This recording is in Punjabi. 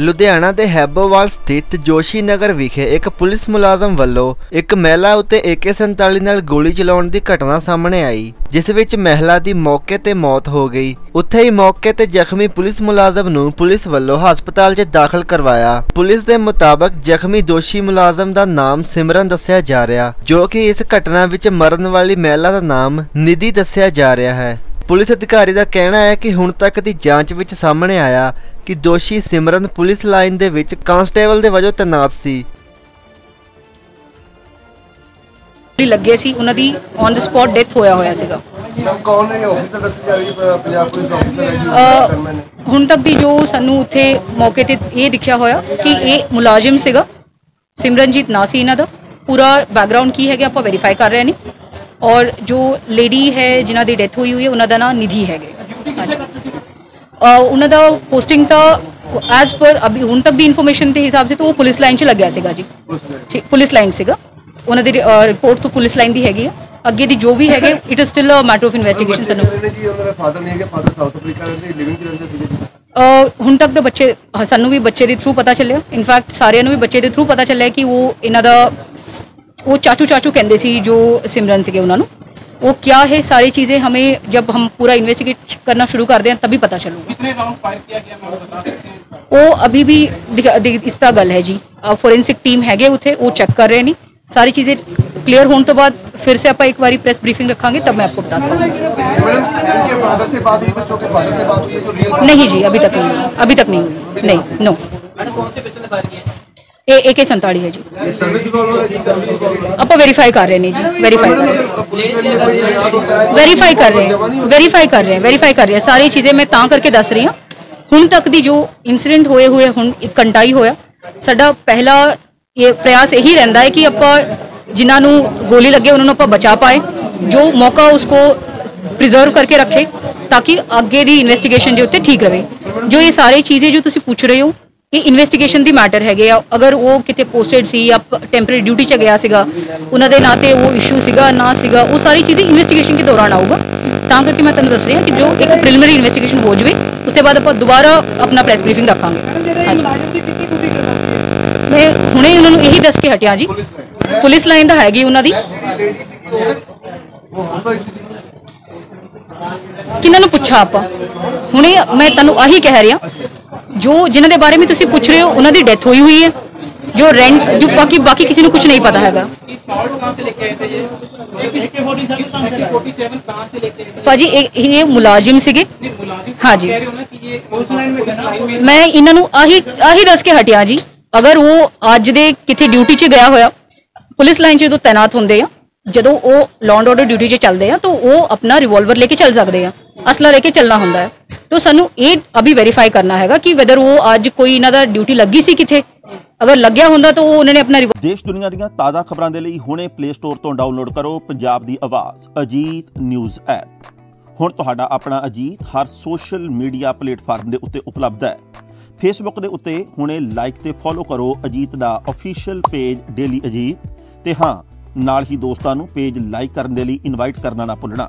ਲੁਧਿਆਣਾ ਦੇ ਹੈਬੋਵਾਲ ਸਥਿਤ ਜੋਸ਼ੀ ਨਗਰ ਵਿਖੇ ਇੱਕ ਪੁਲਿਸ ਮੁਲਾਜ਼ਮ ਵੱਲੋਂ ਇੱਕ ਮਹਿਲਾ ਉੱਤੇ AK47 ਨਾਲ ਗੋਲੀ ਚਲਾਉਣ ਦੀ ਘਟਨਾ ਸਾਹਮਣੇ ਆਈ, ਜਿਸ ਵਿੱਚ ਮਹਿਲਾ ਦੀ ਮੌਕੇ ਤੇ ਮੌਤ ਹੋ ਗਈ। ਉੱਥੇ ਹੀ ਮੌਕੇ ਤੇ ਜ਼ਖਮੀ ਪੁਲਿਸ ਮੁਲਾਜ਼ਮ ਨੂੰ ਪੁਲਿਸ ਵੱਲੋਂ ਹਸਪਤਾਲ 'ਚ ਦਾਖਲ ਕਰਵਾਇਆ। ਪੁਲਿਸ ਦੇ ਮੁਤਾਬਕ ਜ਼ਖਮੀ ਦੋਸ਼ੀ ਮੁਲਾਜ਼ਮ ਦਾ ਨਾਮ ਸਿਮਰਨ ਦੱਸਿਆ ਜਾ ਰਿਹਾ, ਜੋ ਕਿ ਇਸ ਘਟਨਾ ਵਿੱਚ ਮਰਨ ਵਾਲੀ ਮਹਿਲਾ ਦਾ ਨਾਮ ਨਿਧੀ ਦੱਸਿਆ ਜਾ ਰਿਹਾ ਹੈ। ਪੁਲਿਸ ਅਧਿਕਾਰੀ ਦਾ ਕਹਿਣਾ ਹੈ ਕਿ ਹੁਣ ਤੱਕ ਦੀ ਜਾਂਚ ਵਿੱਚ ਸਾਹਮਣੇ ਆਇਆ ਕਿ ਦੋਸ਼ੀ ਸਿਮਰਨ ਪੁਲਿਸ ਲਾਈਨ ਦੇ ਵਿੱਚ ਕਾਂਸਟੇਬਲ ਦੇ ਵਜੋਂ ਤੈਨਾਤ ਸੀ। ਗੋਲੀ ਲੱਗੇ ਸੀ ਉਹਨਾਂ ਦੀ ਔਨ ਦ ਸਪੌਟ ਡੈਥ ਹੋਇਆ ਹੋਇਆ ਸੀਗਾ। ਨਾਮ ਕੌਣ ਹੈ ਆਫੀਸਰ ਦੱਸੇ ਜਾ ਰਹੀ ਹੈ ਪੰਜਾਬ ਪੁਲਿਸ ਦਾ ਆਫੀਸਰ ਹੈ ਜੀ? ਅਹ, ਕਰਮਨ ਹੈ ਹੁਣ ਤੱਕ ਦੀ ਜੋ ਸਾਨੂੰ ਉੱਥੇ ਮੌਕੇ ਤੇ ਇਹ ਦਿਖਿਆ ਹੋਇਆ ਕਿ ਇਹ ਮੁਲਾਜ਼ਮ ਸੀਗਾ। ਸਿਮਰਨਜੀਤ ਨਾਂ ਸੀ ਇਹਨਾਂ ਦਾ। ਪੂਰਾ ਬੈਕਗ੍ਰਾਉਂਡ ਕੀ ਹੈਗਾ ਆਪਾਂ ਵੈਰੀਫਾਈ ਕਰ ਰਹੇ ਨੇ ਔਰ ਜੋ ਲੇਡੀ ਹੈ, ਜਿਨ੍ਹਾਂ ਦੀ ਡੈਥ ਹੋਈ ਹੋਈ ਹੈ, ਉਹਨਾਂ ਦਾ ਨਾਮ ਨਿਧੀ ਹੈਗੇ। ਉਹਨਾਂ ਦਾ ਪੋਸਟਿੰਗ ਤਾਂ ਐਜ਼ ਪਰ ਅਭੀ ਹੁਣ ਤੱਕ ਦੀ ਇਨਫੋਰਮੇਸ਼ਨ ਦੇ ਹਿਸਾਬ ਸੇ ਤਾਂ ਉਹ ਪੁਲਿਸ ਲਾਈਨ 'ਚ ਲੱਗਿਆ ਸੀਗਾ ਜੀ। ਠੀਕ, ਪੁਲਿਸ ਲਾਈਨ ਸੀਗਾ। ਉਹਨਾਂ ਦੀ ਰਿਪੋਰਟ ਤੋਂ ਪੁਲਿਸ ਲਾਈਨ ਦੀ ਹੈਗੀ ਆ। ਅੱਗੇ ਦੀ ਜੋ ਵੀ ਹੈਗੇ it is still a matter of investigation ਸਾਨੂੰ। ਜੀ ਉਹਨਾਂ ਦਾ ਫਾਦਰ ਨਹੀਂ ਹੈਗੇ ਫਾਦਰ ਸਾਊਥ ਅਫਰੀਕਾ ਦੇ ਲਿਵਿੰਗ ਚ ਰਹਿੰਦੇ ਸੀਗੇ ਹੁਣ ਤੱਕ ਦੇ ਬੱਚੇ, ਸਾਨੂੰ ਵੀ ਬੱਚੇ ਦੇ ਥਰੂ ਪਤਾ ਚੱਲਿਆ। ਇਨਫੈਕਟ ਸਾਰਿਆਂ ਨੂੰ ਵੀ ਬੱਚੇ ਦੇ ਥਰੂ ਪਤਾ ਚੱਲਿਆ ਕਿ ਉਹ ਇਹਨਾਂ ਦਾ ਉਹ ਚਾਚੂ ਚਾਚੂ ਕਹਿੰਦੇ ਸੀ ਜੋ ਸਿਮਰਨ ਸੀਗੇ ਉਹਨਾਂ ਨੂੰ वो क्या है सारी चीजें हमें जब हम पूरा इन्वेस्टिगेट करना शुरू कर दें तभी पता चलूगा कितने राउंड फायर किया गया मैं बता सकते हैं वो अभी भी दिख- दिख- ਇਸ ਦਾ ਗੱਲ ਹੈ ਜੀ ਫੋਰੈਂਸਿਕ ਟੀਮ ਹੈਗੇ ਉੱਥੇ ਉਹ ਚੈੱਕ ਕਰ ਰਹੇ ਨੇ ਸਾਰੀ ਚੀਜ਼ें क्लियर होने तो बाद फिर से ਆਪਾਂ ਇੱਕ ਵਾਰੀ प्रेस ब्रीफिंग रखेंगे तब मैं आपको बता पाऊंगी मैडम इनके फादर से बात हुई बच्चों के फादर से बात हुई है जो रियल नहीं जी अभी तक नहीं हुई अभी तक नहीं हुई नहीं नो ਇਹ AK47 ਹੈ ਜੀ। ਆਪਾਂ ਵੈਰੀਫਾਈ ਕਰ ਰਹੇ ਨੇ ਜੀ ਵੈਰੀਫਾਈ ਵੈਰੀਫਾਈ ਕਰ ਰਹੇ ਵੈਰੀਫਾਈ ਕਰ ਰਹੇ ਵੈਰੀਫਾਈ ਕਰ ਰਹੇ ਸਾਰੀ ਚੀਜ਼ਾਂ ਮੈਂ ਤਾਂ ਕਰਕੇ ਦੱਸ ਰਹੀ ਹਾਂ। ਹੁਣ ਤੱਕ ਦੀ ਜੋ ਇਨਸੀਡੈਂਟ ਹੋਏ ਹੋਏ ਹੁਣ ਕੰਟਾਈ ਹੋਇਆ। ਸਾਡਾ ਪਹਿਲਾ ਇਹ ਪ੍ਰਯਾਸ ਇਹੀ ਰਹਿੰਦਾ ਹੈ ਕਿ ਆਪਾਂ ਜਿਨ੍ਹਾਂ ਨੂੰ ਗੋਲੀ ਲੱਗੇ, ਉਹਨਾਂ ਨੂੰ ਆਪਾਂ ਬਚਾ ਪਾਏ। ਜੋ ਮੌਕਾ ਉਸ ਕੋ ਪ੍ਰੀਜ਼ਰਵ ਕਰਕੇ ਰੱਖੇ, ਤਾਂ ਕਿ ਅੱਗੇ ਦੀ ਇਨਵੈਸਟੀਗੇਸ਼ਨ ਦੇ ਉੱਤੇ ਠੀਕ ਰਹੇ। ਜੋ ਇਹ ਸਾਰੇ ਚੀਜ਼ੇ ਜੋ ਤੁਸੀਂ ਪੁੱਛ ਰਹੇ ਹੋ ਇਹ ਇਨਵੈਸਟੀਗੇਸ਼ਨ ਦੀ ਮੈਟਰ ਹੈਗੇ ਆ। ਅਗਰ ਉਹ ਕਿਤੇ ਪੋਸਟਡ ਸੀ ਜਾਂ ਟੈਂਪਰੇਰੀ ਡਿਊਟੀ 'ਚ ਗਿਆ ਸੀਗਾ ਉਹਨਾਂ ਦੇ ਨਾਂ ਤੇ ਉਹ ਇਸ਼ੂ ਸੀਗਾ ਨਾ ਸੀਗਾ ਉਹ ਸਾਰੀ ਚੀਜ਼ ਇਨਵੈਸਟੀਗੇਸ਼ਨ ਦੇ ਦੌਰਾਨ ਆਊਗਾ। ਤਾਂ ਕਰਕੇ ਮੈਂ ਤੁਹਾਨੂੰ ਦੱਸ ਰਹੀ ਕਿ ਜੋ ਇੱਕ ਪ੍ਰੀਲਿਮਿਨਰੀ ਇਨਵੈਸਟੀਗੇਸ਼ਨ ਹੋ ਜਵੇ ਉਸ ਤੋਂ ਬਾਅਦ ਆਪਾਂ ਦੁਬਾਰਾ ਆਪਣਾ ਪ੍ਰੈਸ ਬਰੀਫਿੰਗ ਰੱਖਾਂਗੇ। ਮੈਂ ਹੁਣੇ ਉਹਨਾਂ ਨੂੰ ਇਹੀ ਦੱਸ ਕੇ ਹਟਿਆ ਜੀ। ਪੁਲਿਸ ਲਾਈਨ ਦਾ ਹੈਗੀ ਉਹਨਾਂ ਦੀ। ਕਿਹਨਾਂ ਨੂੰ ਪੁੱਛਾ ਆਪਾਂ? ਹੁਣੇ ਮੈਂ ਤੁਹਾਨੂੰ ਆਹੀ ਕਹਿ ਰਿਹਾ। ਜੋ ਜਿਨ੍ਹਾਂ ਦੇ ਬਾਰੇ ਵੀ ਤੁਸੀਂ ਪੁੱਛ ਰਹੇ ਹੋ, ਉਹਨਾਂ ਦੀ ਡੈਥ ਹੋਈ ਹੋਈ ਹੈ। ਜੋ ਰੈਂਟ ਜੋ ਬਾਕੀ ਬਾਕੀ ਕਿਸੇ ਨੂੰ ਕੁਝ ਨਹੀਂ ਪਤਾ ਹੈਗਾ। ਭਾਜੀ, ਇਹ ਇਹ ਮੁਲਾਜ਼ਮ ਸੀਗੇ। ਹਾਂਜੀ। ਮੈਂ ਇਹਨਾਂ ਨੂੰ ਆਹੀ ਆਹੀ ਦੱਸ ਕੇ ਹਟਿਆ ਜੀ। ਅਗਰ ਉਹ ਅੱਜ ਦੇ ਕਿਤੇ ਡਿਊਟੀ 'ਚ ਗਿਆ ਹੋਇਆ, ਪੁਲਿਸ ਲਾਈਨ 'ਚ ਜਦੋਂ ਤਾਇਨਾਤ ਹੁੰਦੇ ਆ, ਜਦੋਂ ਉਹ ਲੌਂਡ ਆਰਡਰ ਡਿਊਟੀ 'ਚ ਚੱਲਦੇ ਆ, ਤਾਂ ਉਹ ਆਪਣਾ ਰਿਵਾਲਵਰ ਲੈ ਕੇ ਚੱਲ ਸਕਦੇ ਆ। ਅਸਲਾ ਲੈ ਕੇ ਚੱਲਣਾ ਹੁੰਦਾ ਹੈ। ਤਾਂ ਸਾਨੂੰ ਇਹ ਅਭੀ ਵੈਰੀਫਾਈ ਕਰਨਾ ਹੈਗਾ ਕਿ ਵੈਦਰ ਉਹ ਅੱਜ ਕੋਈ ਇਹਨਾਂ ਦਾ ਡਿਊਟੀ ਲੱਗੀ ਸੀ ਕਿਥੇ। ਅਗਰ ਲੱਗਿਆ ਹੁੰਦਾ ਤਾਂ ਉਹ ਉਹਨਾਂ ਨੇ ਆਪਣਾ ਦੇਸ਼ ਦੁਨੀਆ ਦੀਆਂ ਤਾਜ਼ਾ ਖਬਰਾਂ ਦੇ ਲਈ ਹੁਣੇ ਪਲੇ ਸਟੋਰ ਤੋਂ ਡਾਊਨਲੋਡ ਕਰੋ ਪੰਜਾਬ ਦੀ ਆਵਾਜ਼, ਅਜੀਤ ਨਿਊਜ਼ ਐਪ ਹੁਣ ਤੁਹਾਡਾ ਆਪਣਾ ਅਜੀਤ ਹਰ ਸੋਸ਼ਲ ਮੀਡੀਆ ਪਲੇਟਫਾਰਮ ਦੇ ਉੱਤੇ ਉਪਲਬਧ ਹੈ। ਫੇਸਬੁੱਕ ਦੇ ਉੱਤੇ ਹੁਣੇ ਲਾਈਕ ਤੇ ਫੋਲੋ ਕਰੋ ਅਜੀਤ ਦਾ ਅਫੀਸ਼ੀਅਲ ਪੇਜ ਡੇਲੀ ਅਜੀਤ ਤੇ ਹਾਂ, ਨਾਲ ਹੀ ਦੋਸਤਾਂ ਨੂੰ ਪੇਜ ਲਾਈਕ ਕਰਨ ਦੇ ਲਈ ਇਨਵਾਈਟ ਕਰਨਾ ਨਾ ਭੁੱਲਣਾ।